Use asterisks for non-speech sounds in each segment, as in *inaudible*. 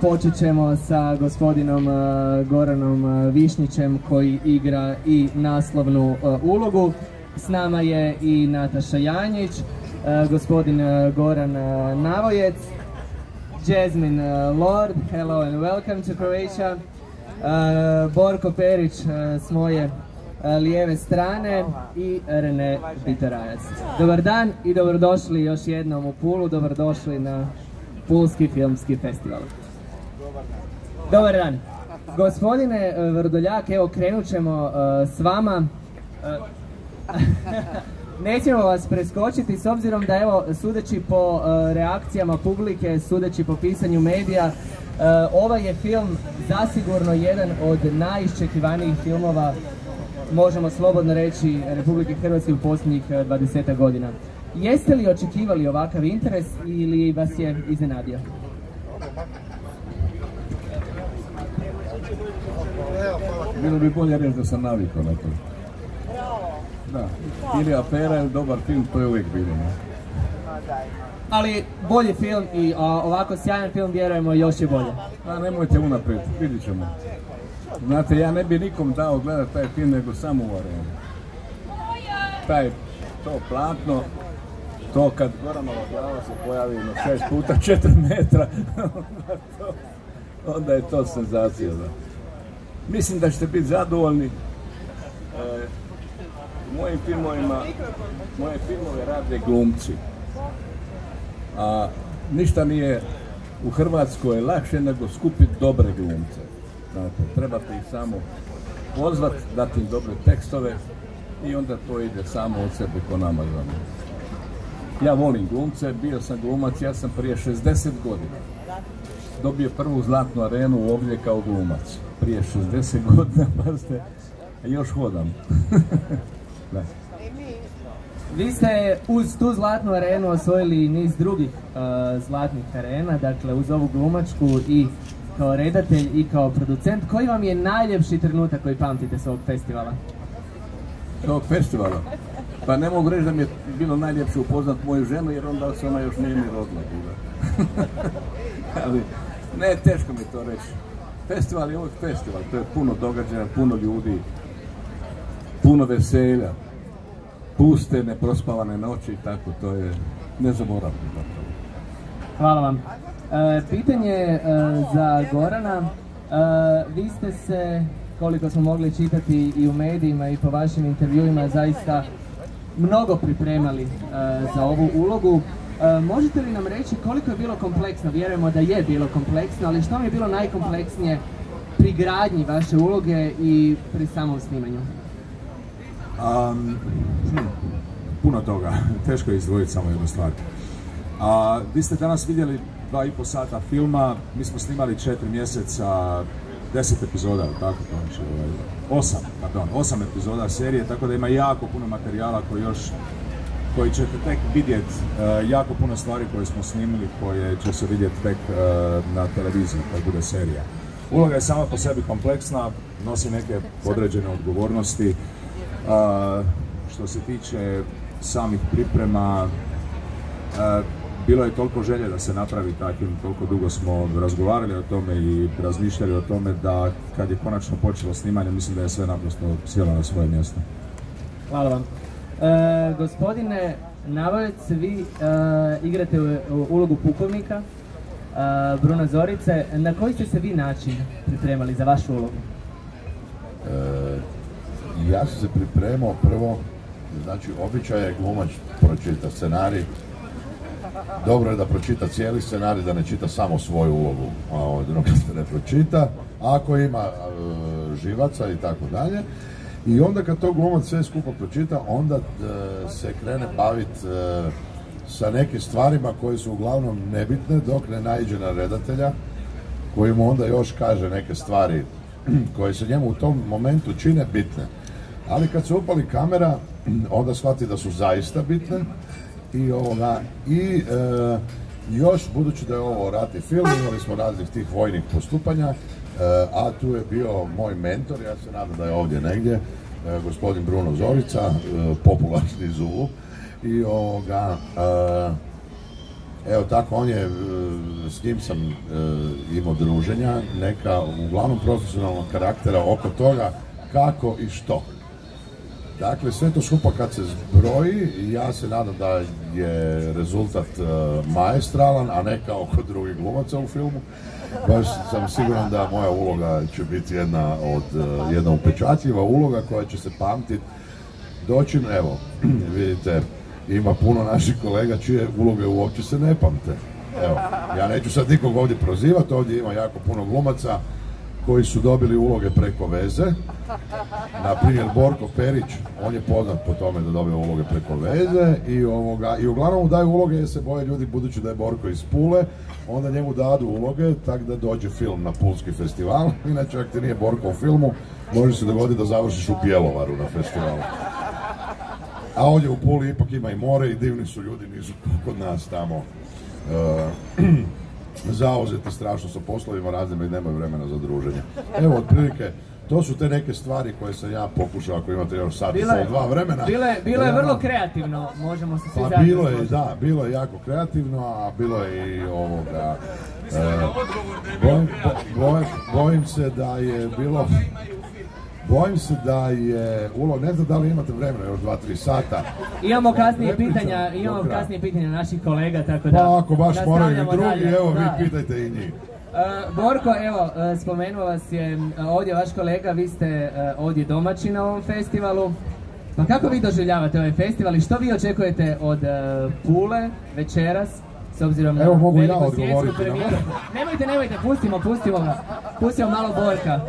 Počet ćemo sa gospodinom uh, Goranom uh, Višnjićem koji igra i naslovnu uh, ulogu. S nama je i Nataša Janjić, gospodin Goran Navojec, Jasmine Lord, hello and welcome to Croatia, Borko Perić s moje lijeve strane i Rene Biterajac. Dobar dan i dobrodošli još jednom u Pulu, dobrodošli na Pulski filmski festival. Dobar dan. Gospodine e, Vrdoljak, evo krenut ćemo e, s vama. E, *laughs* nećemo vas preskočiti s obzirom da evo sudeći po reakcijama publike, sudeći po pisanju medija, ovaj je film zasigurno jedan od najiščekivanijih filmova, možemo slobodno reći, Republike Hrvatske u posljednjih 20 godina. Jeste li očekivali ovakav interes ili vas je iznenadio? Bilo bi bolje reći da sam navikao na to. Da, ili afera ili dobar film, to je uvijek bilo. Ali bolji film i ovako sjajan film vjerujemo još je bolje. Pa nemojte unaprijed, vidit ćemo. Znate, ja ne bi nikom dao gledat taj film nego samo u arenu. Taj, to platno, to kad Goranova glava se pojavi na 6 puta 4 metra, *laughs* onda je to senzacija. Da. Mislim da ćete biti zadovoljni. E, u mojim filmovima, moje filmove rade glumci. A ništa nije u Hrvatskoj lakše nego skupiti dobre glumce. Znate, trebate ih samo pozvat, dati im dobre tekstove i onda to ide samo od sebe ko namazano. Ja volim glumce, bio sam glumac, ja sam prije 60 godina dobio prvu zlatnu arenu ovdje kao glumac. Prije 60 godina, *laughs* pazite, još hodam. *laughs* Vi ste uz tu zlatnu arenu osvojili niz drugih uh, zlatnih arena, dakle uz ovu glumačku i kao redatelj i kao producent. Koji vam je najljepši trenutak koji pamtite s ovog festivala? S ovog festivala? Pa ne mogu reći da mi je bilo najljepše upoznat moju ženu jer onda se ona još nije mi rodna bila. Ali ne, teško mi to reći. Festival je uvijek festival, to je puno događaja, puno ljudi, puno veselja, puste, neprospavane noći tako, to je nezaboravno Hvala vam. E, pitanje e, za Gorana. E, vi ste se, koliko smo mogli čitati i u medijima i po vašim intervjuima, zaista mnogo pripremali za ovu ulogu. E, možete li nam reći koliko je bilo kompleksno? Vjerujemo da je bilo kompleksno, ali što mi je bilo najkompleksnije pri gradnji vaše uloge i pri samom snimanju? Hm, puno toga. *laughs* Teško je izdvojiti samo jednu stvar. A, vi ste danas vidjeli dva i po sata filma, mi smo snimali četiri mjeseca, deset epizoda, tako to znači, osam, pardon, osam epizoda serije, tako da ima jako puno materijala koji još koji ćete tek vidjeti e, jako puno stvari koje smo snimili koje će se vidjeti tek e, na televiziji kad bude serija. Uloga je sama po sebi kompleksna, nosi neke određene odgovornosti. E, što se tiče samih priprema, bilo je toliko želje da se napravi taj film, toliko dugo smo razgovarali o tome i razmišljali o tome da kad je konačno počelo snimanje, mislim da je sve naprosto sjelo na svoje mjesto. Hvala vam. E, gospodine Navojec, vi e, igrate ulogu pukovnika e, Bruna Zorice. Na koji ste se vi način pripremali za vašu ulogu? ja sam se pripremao prvo, znači običaj je glumač pročita scenarij. Dobro je da pročita cijeli scenarij, da ne čita samo svoju ulogu, a drugo se ne pročita. Ako ima živaca i tako dalje, i onda kad to glumac sve skupo pročita, onda e, se krene baviti e, sa nekim stvarima koje su uglavnom nebitne dok ne naiđe na redatelja koji mu onda još kaže neke stvari *clears throat* koje se njemu u tom momentu čine bitne. Ali kad se upali kamera, *clears throat* onda shvati da su zaista bitne i ovoga, i e, još, budući da je ovo rati film, imali smo raznih tih vojnih postupanja, a tu je bio moj mentor, ja se nadam da je ovdje negdje, e, gospodin Bruno Zorica, e, popularni Zulu, i ovoga, Evo tako, on je, s njim sam imao druženja, neka uglavnom profesionalnog karaktera oko toga kako i što. Dakle, sve to skupa kad se zbroji, ja se nadam da je rezultat maestralan, a ne kao kod drugih glumaca u filmu. Baš sam siguran da moja uloga će biti jedna od, jedna upečatljiva uloga koja će se pamtiti. Doćim, evo, *clears throat* vidite, ima puno naših kolega čije uloge uopće se ne pamte. Evo, ja neću sad nikog ovdje prozivati, ovdje ima jako puno glumaca koji su dobili uloge preko veze. Na primjer Borko Perić, on je poznat po tome da dobije uloge preko veze i, ovoga, i uglavnom daju uloge jer se boje ljudi budući da je Borko iz Pule, onda njemu dadu uloge tako da dođe film na Pulski festival. *laughs* Inače, ako ti nije Borko u filmu, može se dogoditi da završiš u Bjelovaru na festivalu. A ovdje u Puli ipak ima i more i divni su ljudi, nisu kod nas tamo uh, *clears throat* zauzeti strašno sa poslovima raznim i nemaju vremena za druženje. Evo, otprilike, to su te neke stvari koje sam ja pokušao, ako imate još sat i dva vremena. Bilo je, vrlo kreativno, možemo se svi Pa bilo je, da, bilo je jako kreativno, a bilo je i ovoga... Uh, bojim se da je bilo Bojim se da je ulog, ne znam da li imate vremena, još dva, tri sata. Imamo kasnije pitanja, imamo kasnije pitanja naših kolega, tako da... Pa ako baš moraju i drugi, evo vi pitajte i njih. Uh, Borko, evo, uh, spomenuo vas je uh, ovdje vaš kolega, vi ste ovdje domaći na ovom festivalu. Pa kako vi doživljavate ovaj festival i što vi očekujete od Pule večeras? S obzirom na Evo mogu ja odgovoriti. Nemojte, nemojte, pustimo, pustimo ga. Pustimo malo Borka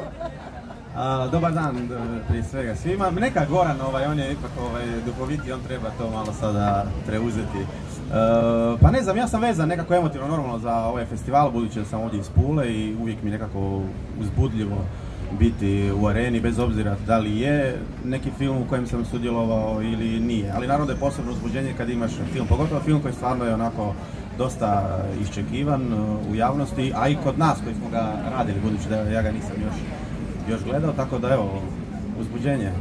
dobar dan prije svega svima. Neka Goran, ovaj, on je ipak ovaj, duhoviti, on treba to malo sada preuzeti. E, pa ne znam, ja sam vezan nekako emotivno normalno za ovaj festival, budući da sam ovdje iz Pule i uvijek mi nekako uzbudljivo biti u areni, bez obzira da li je neki film u kojem sam sudjelovao ili nije. Ali naravno da je posebno uzbuđenje kad imaš film, pogotovo film koji stvarno je onako dosta iščekivan u javnosti, a i kod nas koji smo ga radili, budući da ja ga nisam još još gledao, tako da evo, uzbuđenje.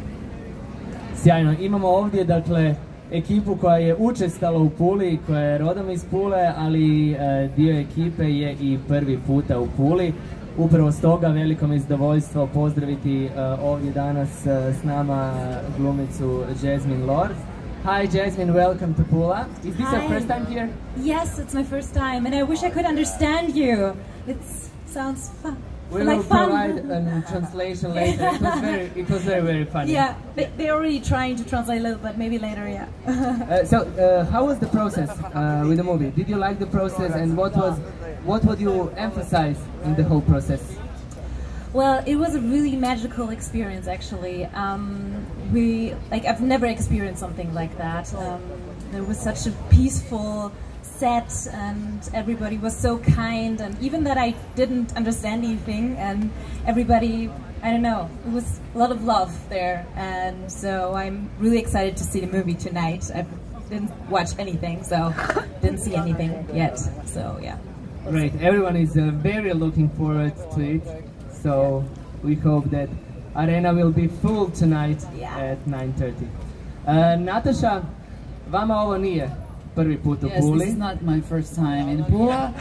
Sjajno, imamo ovdje dakle ekipu koja je učestala u Puli, koja je rodom iz Pule, ali e, dio ekipe je i prvi puta u Puli. Upravo stoga veliko mi zadovoljstvo pozdraviti e, ovdje danas e, s nama glumicu Jasmine Lord. Hi Jasmine, welcome to Pula. Is this your first time here? Yes, it's my first time and I wish I could understand you. It sounds fun. We like will provide a translation later. It was very, it was very, very funny. Yeah, they, they're already trying to translate a little, but maybe later, yeah. uh, so, uh, how was the process uh, with the movie? Did you like the process, and what was, what would you emphasize in the whole process? Well, it was a really magical experience, actually. Um, we like I've never experienced something like that. Um, there was such a peaceful set and everybody was so kind and even that I didn't understand anything and everybody I don't know it was a lot of love there. And so I'm really excited to see the movie tonight. I didn't watch anything so *laughs* didn't see anything yet. So yeah. Great everyone is uh, very looking forward to it. So we hope that Arena will be full tonight yeah. at 9.30 uh, Natasha vama ovo nije prvi put u yes, Puli. Yes, this is not my first time in Pula. *laughs*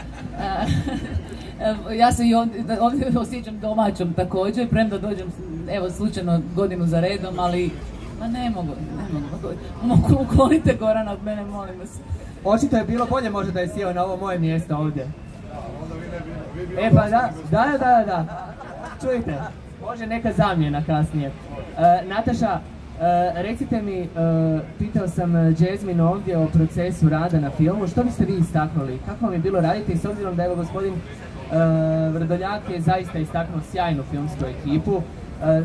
Uh, *laughs* ja se i ovdje, ovdje *laughs* osjećam domaćom također, premda dođem evo slučajno godinu za redom, ali ma ne mogu, ne mogu, mogu uklonite Gorana od mene, molim vas. Očito je bilo bolje možda da je sjeo na ovo moje mjesto ovdje. E pa da, da, da, da. Čujte, može neka zamjena kasnije. Uh, Nataša, E, recite mi, uh, pitao sam e, Jasmine ovdje o procesu rada na filmu, što biste vi istaknuli? Kako vam je bilo raditi s obzirom da evo gospodin uh, Vrdoljak je zaista istaknuo sjajnu filmsku ekipu.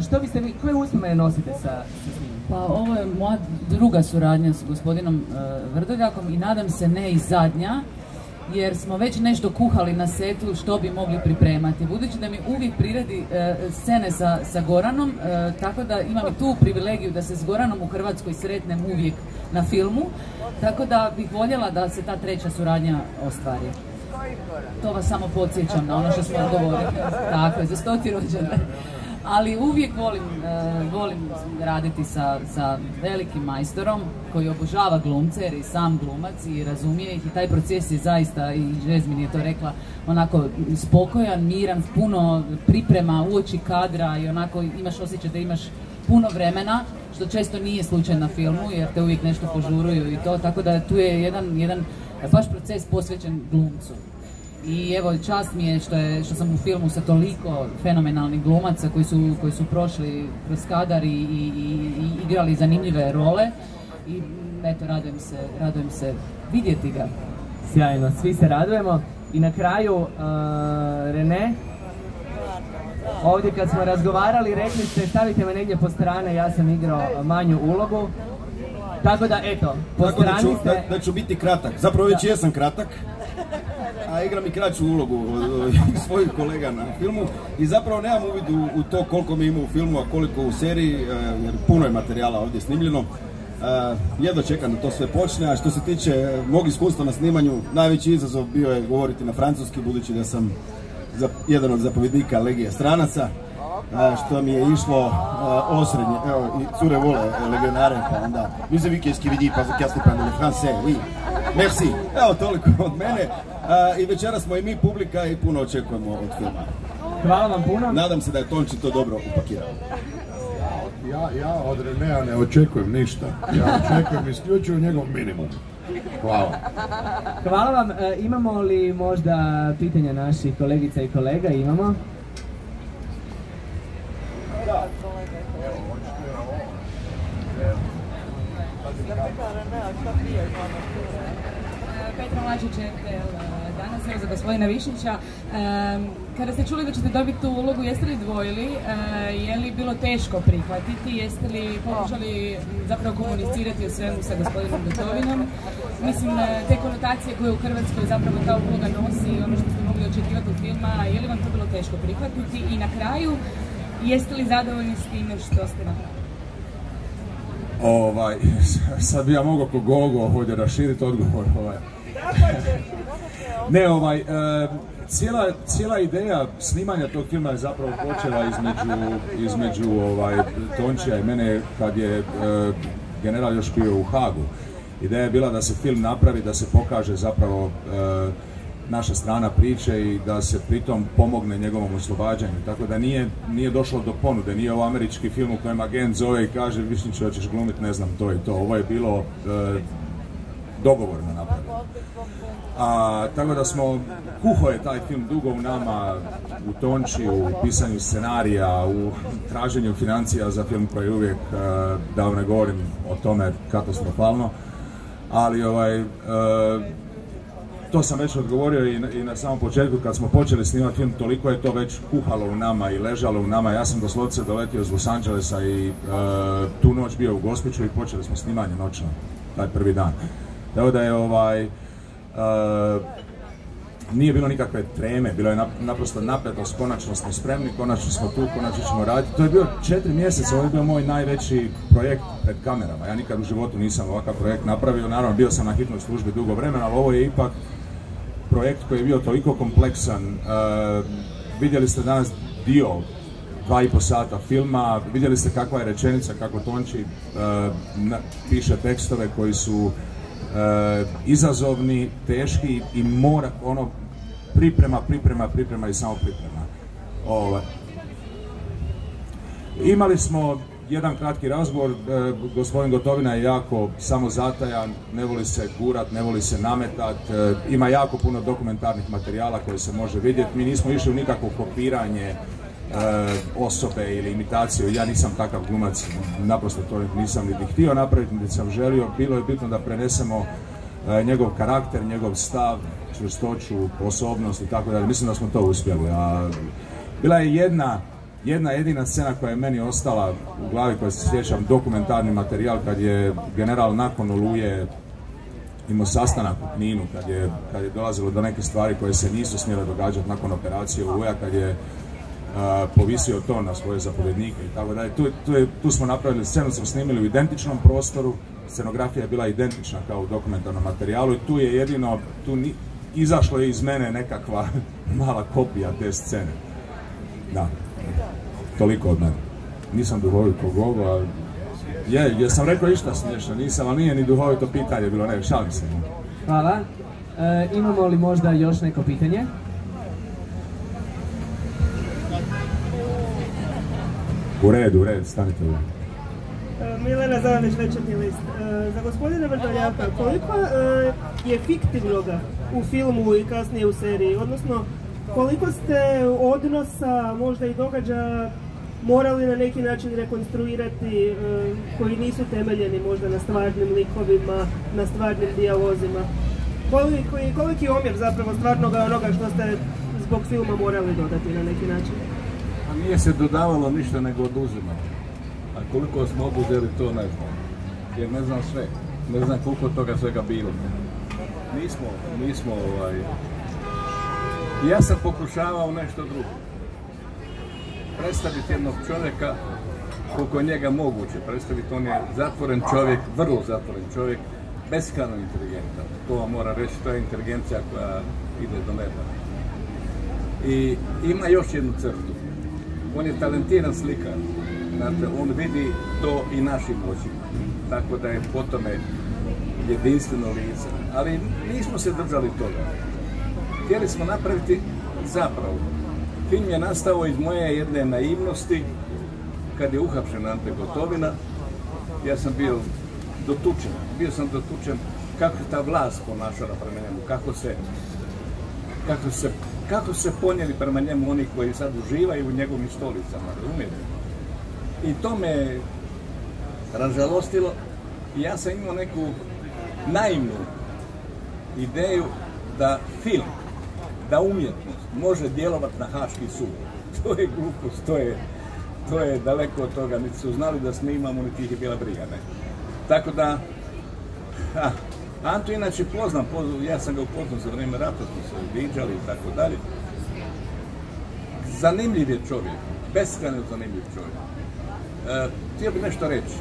što biste vi, koje uspomene nosite sa, sa Pa ovo je moja druga suradnja s gospodinom Vrdoljakom i nadam se ne i zadnja jer smo već nešto kuhali na setu što bi mogli pripremati. Budući da mi uvijek priredi e, scene sa, sa Goranom, e, tako da imam tu privilegiju da se s Goranom u Hrvatskoj sretnem uvijek na filmu, tako da bih voljela da se ta treća suradnja ostvari. To vas samo podsjećam na ono što smo govorili. Tako je, za stoti rođendan. ali uvijek volim, e, volim raditi sa, sa velikim majstorom koji obožava glumce jer je sam glumac i razumije ih i taj proces je zaista, i Jasmine je to rekla, onako spokojan, miran, puno priprema uoči kadra i onako imaš osjećaj da imaš puno vremena, što često nije slučaj na filmu jer te uvijek nešto požuruju i to, tako da tu je jedan, jedan baš proces posvećen glumcu. I evo, čast mi je što, je, što sam u filmu sa toliko fenomenalnih glumaca koji su, koji su prošli kroz kadar i, i, i igrali zanimljive role. I eto, radujem se, radujem se vidjeti ga. Sjajno, svi se radujemo. I na kraju, uh, Rene, ovdje kad smo razgovarali, rekli ste stavite me negdje po strane, ja sam igrao manju ulogu. Tako da, eto, po Tako da ću, strani ste... da, da ću biti kratak. Zapravo već jesam kratak. A igram i kraću ulogu od- svojih kolega na filmu i zapravo nemam uvid u, u to koliko mi ima u filmu, a koliko u seriji, e, jer puno je materijala ovdje snimljeno. Jedva čekam da to sve počne, a što se tiče mog iskustva na snimanju, najveći izazov bio je govoriti na francuski, budući da sam jedan od zapovjednika Legije stranaca, što mi je išlo osrednje, evo, i cure vole legionare, pa onda, avez qu'est-ce qui veut dire, parce que je parle le français, oui, merci, evo toliko od mene, i večeras smo i mi publika i puno očekujemo od filma. Hvala vam puno. Nadam se da je Tonči to dobro upakirao. Ja, ja od Renea ne očekujem ništa. Ja očekujem isključivo njegov minimum. Hvala. Hvala vam. E, imamo li možda pitanja naših kolegica i kolega? Imamo. Petra Mlačić RTL danas, evo za gospodina Višnjića. Em, Kada ste čuli da ćete dobiti tu ulogu, jeste li dvojili? E, Je li bilo teško prihvatiti? Jeste li pokušali zapravo komunicirati o svemu sa gospodinom Gotovinom? Mislim, e, te konotacije koje u Hrvatskoj zapravo ta uloga nosi i ono što ste mogli očekivati od filma, je li vam to bilo teško prihvatiti? I na kraju, jeste li zadovoljni s time što ste napravili? Ovaj, *laughs* sad bi ja mogao ko Gogo ovdje raširiti odgovor. Ovaj. *laughs* Ne, ovaj, e, cijela, ideja snimanja tog filma je zapravo počela između, između ovaj, Tončija i mene kad je e, general još bio u Hagu. Ideja je bila da se film napravi, da se pokaže zapravo e, naša strana priče i da se pritom pomogne njegovom oslobađanju. Tako da nije, nije došlo do ponude, nije ovo američki film u kojem agent zove i kaže Višnjić hoćeš glumiti, ne znam, to i to. Ovo je bilo e, dogovorno napravljeno. A, tako da smo, kuho je taj film dugo u nama, u Tonči, u pisanju scenarija, u traženju financija za film koji je uvijek, e, da ne govorim o tome, katastrofalno. Ali ovaj, e, to sam već odgovorio i na, i na samom početku kad smo počeli snimati film, toliko je to već kuhalo u nama i ležalo u nama. Ja sam doslovce doletio iz Los Angelesa i e, tu noć bio u Gospiću i počeli smo snimanje noćno, taj prvi dan. Tako da je ovaj, e, nije bilo nikakve treme, bilo je nap- naprosto napetost, konačno smo spremni, konačno smo tu, konačno ćemo raditi. To je bio četiri mjeseca, ovo je bio moj najveći projekt pred kamerama. Ja nikad u životu nisam ovakav projekt napravio, naravno bio sam na hitnoj službi dugo vremena, ali ovo je ipak projekt koji je bio toliko kompleksan. E, vidjeli ste danas dio dva i po sata filma, vidjeli ste kakva je rečenica, kako Tonči na- piše tekstove koji su izazovni, teški i mora, ono, priprema, priprema, priprema i samo priprema. Ovaj. Imali smo jedan kratki razgovor, e, gospodin Gotovina je jako samozatajan, ne voli se gurat, ne voli se nametat, e, ima jako puno dokumentarnih materijala koje se može vidjeti. Mi nismo išli u nikakvo kopiranje e, osobe ili imitaciju, ja nisam takav glumac, naprosto to nisam niti htio napraviti, niti sam želio, bilo je bitno da prenesemo e, njegov karakter, njegov stav, čvrstoću, osobnost i tako dalje. Mislim da smo to uspjeli. A bila je jedna jedna jedina scena koja je meni ostala u glavi koja se sjećam, dokumentarni materijal kad je general nakon Oluje imao sastanak u Kninu kad je, kad je dolazilo do neke stvari koje se nisu smjele događati nakon operacije Oluja kad je povisio to na svoje zapovjednike i tako dalje. Tu, tu, je- tu smo napravili scenu, smo snimili u identičnom prostoru, scenografija je bila identična kao u dokumentarnom materijalu i tu je jedino, tu izašlo je iz mene nekakva *laughs* mala kopija te scene. Da. Toliko od mene. Nisam duhovit ko Gogo, ali... Je, jesam rekao išta smiješno, nisam, ali nije ni duhovito pitanje bilo, ne, šalim se. Hvala. E, imamo li možda još neko pitanje? U redu, u redu, stanite u redu. Milena Zavanić, Večernji list. E, Za gospodina Vrdoljaka, koliko e, je fiktivnoga u filmu i kasnije u seriji? Odnosno, koliko ste odnosa, možda i događaja morali na neki način rekonstruirati e, koji nisu temeljeni možda na stvarnim likovima, na stvarnim dijalozima? Koliki, koliki je omjer zapravo stvarnoga onoga što ste zbog filma morali dodati na neki način? Nije se dodavalo ništa nego oduzimalo. A koliko smo oduzeli to ne znam. Jer ne znam sve. Ne znam koliko toga svega bilo. Nismo, nismo ovaj... Ja sam pokušavao nešto drugo. Predstaviti jednog čovjeka koliko je njega moguće predstaviti. On je zatvoren čovjek, vrlo zatvoren čovjek, beskrajno inteligentan. To vam mora reći, to je inteligencija koja ide do neba. I ima još jednu crtu. On je talentiran slikar. Znate, on vidi to i našim očima. Tako da je po tome jedinstveno lice. Ali nismo se držali toga. Htjeli smo napraviti zapravo. Film je nastao iz moje jedne naivnosti kad je uhapšen Ante Gotovina. Ja sam bio dotučen. Bio sam dotučen kako ta vlast ponašala prema njemu, kako se kako se, kako se ponijeli prema njemu oni koji sad uživaju u njegovim stolicama, razumijete? I to me ražalostilo i ja sam imao neku naivnu ideju da film, da umjetnost može djelovati na Haški sud. *laughs* To je glupost, to je, to je daleko od toga, niti su znali da snimamo, niti ih je bila briga, ne. Tako da, Anto inače poznam, ja sam ga upoznao za vrijeme rata, smo se viđali i tako dalje. Zanimljiv je čovjek, beskrajno zanimljiv čovjek. E, htio bih nešto reći.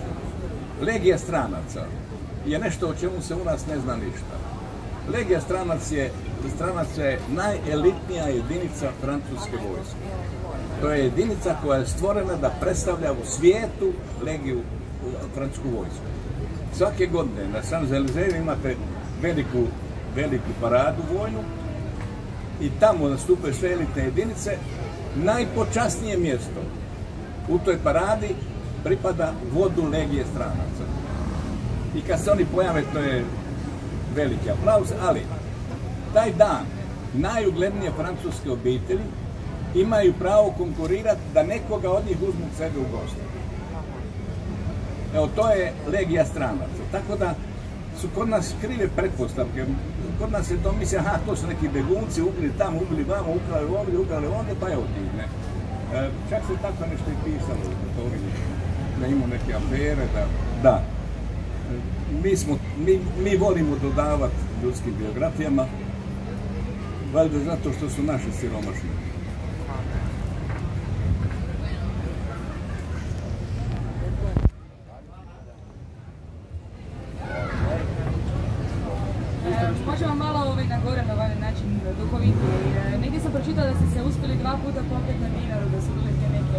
Legija stranaca je nešto o čemu se u nas ne zna ništa. Legija stranac je, stranac je najelitnija jedinica francuske vojske. To je jedinica koja je stvorena da predstavlja u svijetu legiju francusku vojsku. Svake godine na San Zelizeju imate veliku, veliku paradu vojnu i tamo nastupaju sve elitne jedinice. Najpočasnije mjesto u toj paradi pripada vodu legije stranaca. I kad se oni pojave, to je veliki aplauz, ali taj dan najuglednije francuske obitelji imaju pravo konkurirati da nekoga od njih uzmu sebe u goste. Evo, to je legija stranaca. Tako da su kod nas krive pretpostavke. Kod nas se to misli, aha, to su neki begunci, ubili tamo, ubili vamo, ukrali ovdje, ukrali ovdje, pa evo ti, ne. E, čak se tako nešto i pisalo da to da imamo neke afere, da, da. Mi, smo, mi, volimo dodavati ljudskim biografijama, valjda zato što su naši siromašni. Možemo malo ovaj na gore na ovaj način duhoviti. E, Negdje sam pročitala da ste se uspjeli dva puta popet na Dinaru, da su bile te neke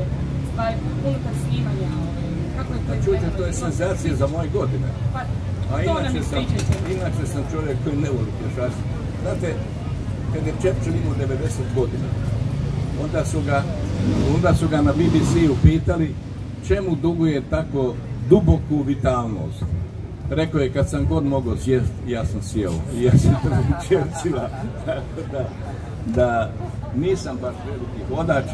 stvari unutar snimanja. ovaj. Kako je to Pa čujte, izgledalo? To je senzacija za moje godine. Pa, A inače sam, inače sam čovjek koji ne voli pješaci. Znate, kad je Čepčev imao 90 godina, onda su ga, onda su ga na BBC-u pitali čemu duguje tako duboku vitalnost. Rekao je, kad sam god mogao sjest, ja sam sjeo. I ja sam Churchilla. *laughs* Da, da nisam baš veliki hodač,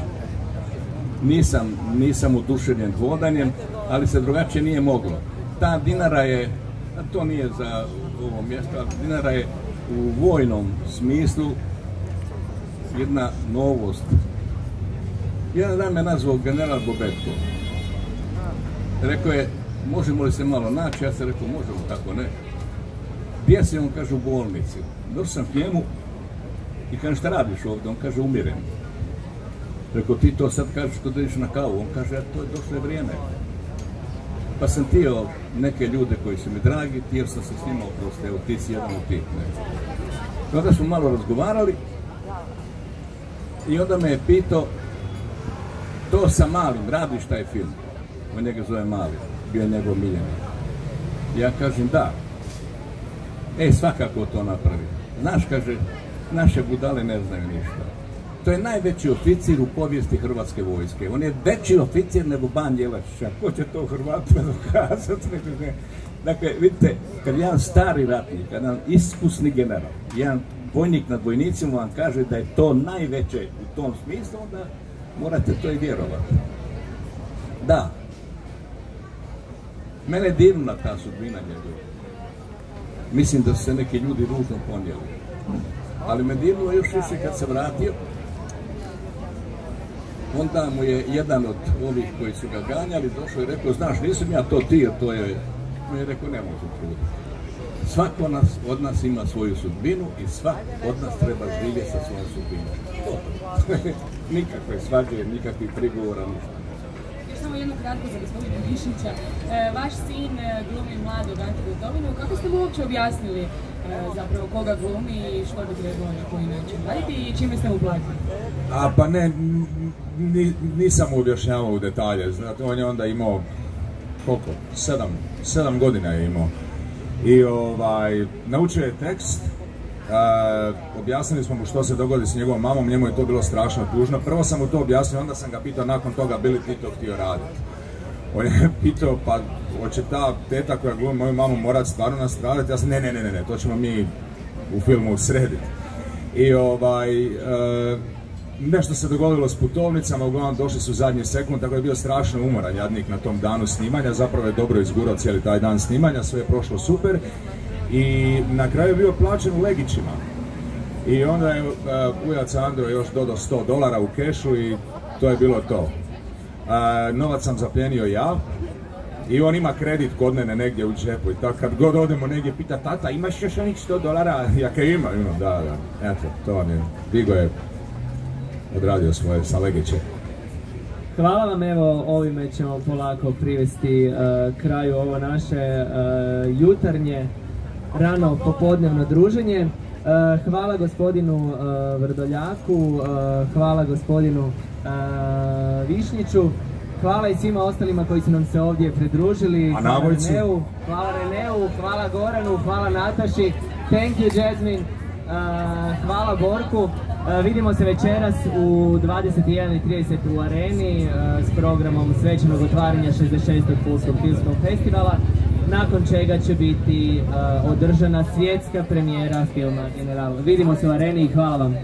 nisam, nisam oduševljen hodanjem, ali se drugačije nije moglo. Ta Dinara je, a to nije za ovo mjesto, ali Dinara je u vojnom smislu jedna novost. Jedan dan me nazvao general Bobetko. Rekao je, možemo li se malo naći? Ja sam rekao, možemo, kako ne. Gdje se on kaže u bolnici? Došao sam k njemu i kaže, šta radiš ovdje? On kaže, umirem. Rekao, ti to sad kažeš kod ideš na kavu. On kaže, "A to je došlo je vrijeme. Pa sam tio neke ljude koji su mi dragi, tio sam se s njima oprosti, evo ti si jedan od. Ne. Onda smo malo razgovarali i onda me je pitao to sa malim, radiš taj film. On njega zove mali, bio je njegov miljenik. Ja kažem da. E, svakako to napravi. Znaš, kaže, naše budale ne znaju ništa. To je najveći oficir u povijesti Hrvatske vojske. On je veći oficir nego Ban Jelačić. Ko će to Hrvatima dokazati? Dakle, vidite, kad jedan stari ratnik, jedan iskusni general, jedan vojnik nad vojnicima vam kaže da je to najveće u tom smislu, onda morate to i vjerovati. Da. Mene je divna ta sudbina njegova. Mislim da su se neki ljudi ružno ponijeli. Ali me divno još više kad se vratio, onda mu je jedan od ovih koji su ga ganjali došao i rekao, znaš, nisam ja to ti, to je... Mi je rekao, ne može truditi. Svako nas, od nas ima svoju sudbinu i svak od nas treba živjeti sa svojom sudbinom. *laughs* Nikakve svađe, nikakvih prigovora, ništa. Još samo jedno kratko za gospodina Višnića. E, vaš sin e, glumi mladog Ante Gotovinu. Kako ste mu uopće objasnili zapravo koga glumi i što bi trebalo na koji način raditi i čime ste mu platili? A pa ne, nisam objašnjavao u detalje, znate, on je onda imao, koliko, sedam, sedam godina je imao. I ovaj, naučio je tekst, a, objasnili smo mu što se dogodi s njegovom mamom, njemu je to bilo strašno tužno. Prvo sam mu to objasnio, onda sam ga pitao nakon toga bi li ti to htio raditi. On je *laughs* pitao, pa hoće ta teta koja glumi moju mamu morat stvarno nastradati? Ja sam, ne, ne, ne, ne, to ćemo mi u filmu srediti. I ovaj, e, nešto se dogodilo s putovnicama, uglavnom došli su zadnji sekund, tako je bio strašno umoran jadnik na tom danu snimanja, zapravo je dobro izgurao cijeli taj dan snimanja, sve je prošlo super i na kraju je bio plaćen u legićima. I onda je uh, ujac Andro još dodao 100 dolara u kešu i to je bilo to. Novac sam zapljenio ja i on ima kredit kod mene negdje u džepu i tako kad god odemo negdje pita tata imaš još onih 100 dolara? Ja kaj imam, imam, da, da. Eto, to vam je, Digo je odradio svoje sa legeće. Hvala vam, evo ovime ćemo polako privesti e, kraju ovo naše e, jutarnje, rano popodnevno druženje. E, hvala gospodinu e, Vrdoljaku, e, hvala gospodinu Višnjiću, hvala i svima ostalima koji su nam se ovdje pridružili. A Hvala? Reneu, hvala Reneu, hvala Goranu, hvala Nataši, thank you Jasmine. Hvala Borku. Vidimo se večeras u 21.30 u areni s programom svečanog otvaranja 66. Pulskog filmskog festivala nakon čega će biti uh, održana svjetska premijera filma General. Vidimo se u areni i hvala vam.